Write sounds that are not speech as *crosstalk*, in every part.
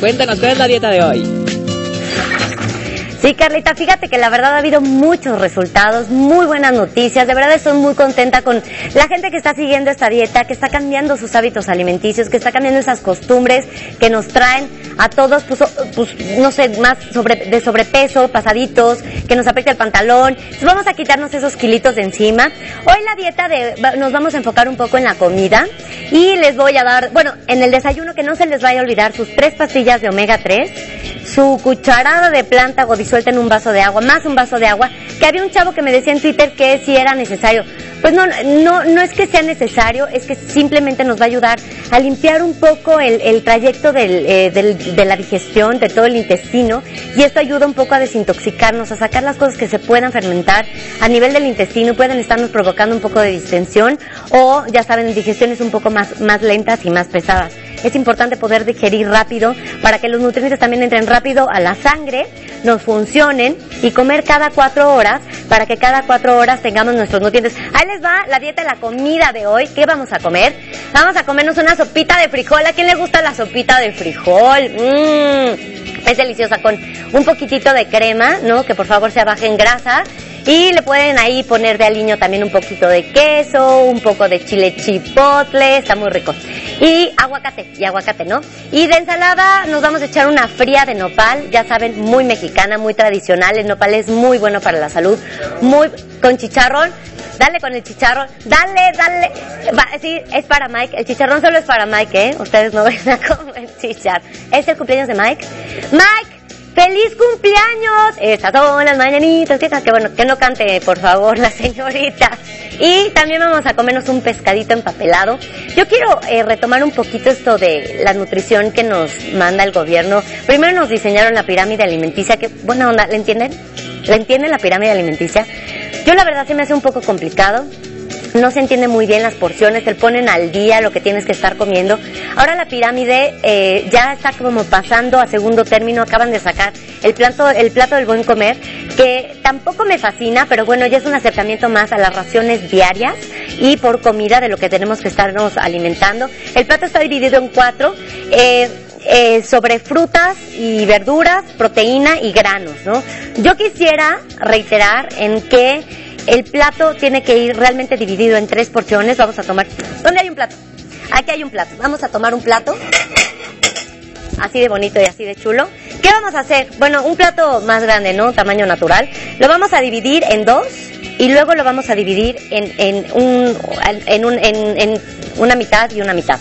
Cuéntanos, ¿cuál es la dieta de hoy? Sí, Carlita, fíjate que la verdad ha habido muchos resultados, muy buenas noticias. De verdad estoy muy contenta con la gente que está siguiendo esta dieta, que está cambiando sus hábitos alimenticios, que está cambiando esas costumbres que nos traen a todos, pues, pues no sé, más sobre, de sobrepeso, pasaditos, que nos aprieta el pantalón. Entonces vamos a quitarnos esos kilitos de encima. Hoy la dieta de, nos vamos a enfocar un poco en la comida y les voy a dar, bueno, en el desayuno que no se les vaya a olvidar sus tres pastillas de omega 3 su cucharada de planta disuelta en un vaso de agua, más un vaso de agua, que había un chavo que me decía en Twitter que si era necesario. Pues no, no, no es que sea necesario, es que simplemente nos va a ayudar a limpiar un poco el, trayecto eh, de la digestión, de todo el intestino, y esto ayuda un poco a desintoxicarnos, a sacar las cosas que se puedan fermentar a nivel del intestino, pueden estarnos provocando un poco de distensión, o ya saben, digestiones un poco más, más lentas y más pesadas. Es importante poder digerir rápido para que los nutrientes también entren rápido a la sangre, nos funcionen y comer cada cuatro horas para que cada cuatro horas tengamos nuestros nutrientes. Ahí les va la dieta de la comida de hoy. ¿Qué vamos a comer? Vamos a comernos una sopita de frijol. ¿A quién le gusta la sopita de frijol? Mmm, es deliciosa con un poquitito de crema, ¿no? Que por favor se baje en grasa y le pueden ahí poner de aliño también un poquito de queso, un poco de chile chipotle, está muy rico. Y aguacate, y aguacate, ¿no? Y de ensalada nos vamos a echar una fría de nopal, ya saben, muy mexicana, muy tradicional. El nopal es muy bueno para la salud, muy con chicharrón. Dale con el chicharrón, dale, dale. Va, sí, es para Mike. El chicharrón solo es para Mike, ¿eh? Ustedes no *laughs* ven a comer chicharrón. ¿Es el cumpleaños de Mike? Mike, ¡Feliz cumpleaños! Estas son las mañanitas. Que, que bueno, que no cante, por favor, la señorita. Y también vamos a comernos un pescadito empapelado. Yo quiero eh, retomar un poquito esto de la nutrición que nos manda el gobierno. Primero nos diseñaron la pirámide alimenticia, que buena onda, ¿le entienden? ¿Le entienden la pirámide alimenticia? Yo la verdad se me hace un poco complicado no se entiende muy bien las porciones, te ponen al día lo que tienes que estar comiendo. Ahora la pirámide eh, ya está como pasando a segundo término, acaban de sacar el plato, el plato del buen comer, que tampoco me fascina, pero bueno, ya es un acercamiento más a las raciones diarias y por comida de lo que tenemos que estarnos alimentando. El plato está dividido en cuatro. Eh, eh, sobre frutas y verduras, proteína y granos, ¿no? Yo quisiera reiterar en que el plato tiene que ir realmente dividido en tres porciones. Vamos a tomar. ¿Dónde hay un plato? Aquí hay un plato. Vamos a tomar un plato. Así de bonito y así de chulo. ¿Qué vamos a hacer? Bueno, un plato más grande, ¿no? Tamaño natural. Lo vamos a dividir en dos y luego lo vamos a dividir en, en, un, en, un, en, una mitad y una mitad.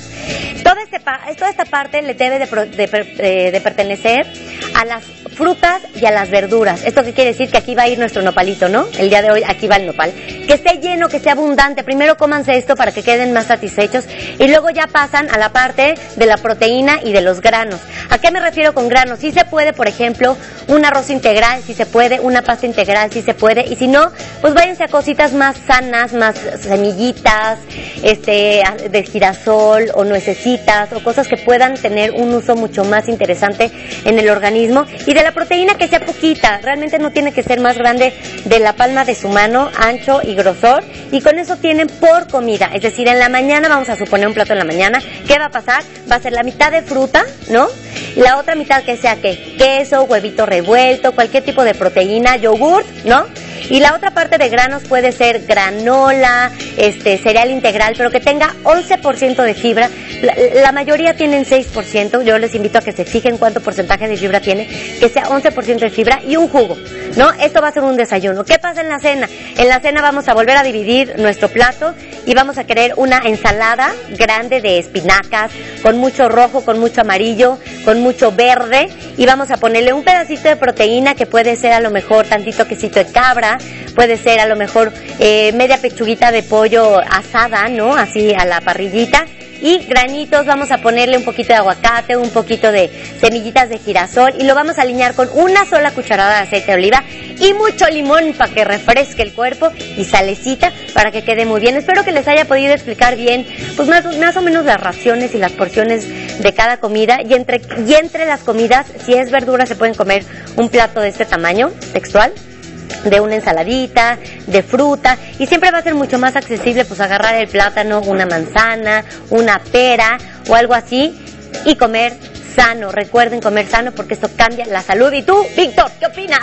Toda, este, toda esta parte le debe de, de, de pertenecer a las frutas y a las verduras. ¿Esto qué quiere decir? Que aquí va a ir nuestro nopalito, ¿no? El día de hoy aquí va el nopal. Que esté lleno, que esté abundante. Primero cómanse esto para que queden más satisfechos y luego ya pasan a la parte de la proteína y de los granos. ¿A qué me refiero con granos? Si se puede, por ejemplo, un arroz integral, si se puede, una pasta integral, si se puede. Y si no, pues váyanse a cositas más sanas, más semillitas, este, de girasol o nuecesitas o cosas que puedan tener un uso mucho más interesante en el organismo. Y de la proteína que sea poquita, realmente no tiene que ser más grande de la palma de su mano, ancho y grosor, y con eso tienen por comida, es decir, en la mañana vamos a suponer un plato en la mañana, ¿qué va a pasar? Va a ser la mitad de fruta, ¿no? La otra mitad que sea que queso, huevito revuelto, cualquier tipo de proteína, yogurt, ¿no? Y la otra parte de granos puede ser granola, este, cereal integral, pero que tenga 11% de fibra. La, mayoría tienen 6%. Yo les invito a que se fijen cuánto porcentaje de fibra tiene, que sea 11% de fibra y un jugo, ¿no? Esto va a ser un desayuno. ¿Qué pasa en la cena? En la cena vamos a volver a dividir nuestro plato y vamos a querer una ensalada grande de espinacas, con mucho rojo, con mucho amarillo, con mucho verde y vamos a ponerle un pedacito de proteína que puede ser a lo mejor tantito quesito de cabra, puede ser a lo mejor eh, media pechuguita de pollo asada, ¿no? Así a la parrillita. Y granitos, vamos a ponerle un poquito de aguacate, un poquito de semillitas de girasol y lo vamos a alinear con una sola cucharada de aceite de oliva y mucho limón para que refresque el cuerpo y salecita para que quede muy bien. Espero que les haya podido explicar bien, pues más, más o menos las raciones y las porciones de cada comida y entre, y entre las comidas, si es verdura, se pueden comer un plato de este tamaño textual de una ensaladita, de fruta, y siempre va a ser mucho más accesible pues agarrar el plátano, una manzana, una pera o algo así y comer sano. Recuerden comer sano porque esto cambia la salud. ¿Y tú, Víctor, qué opinas?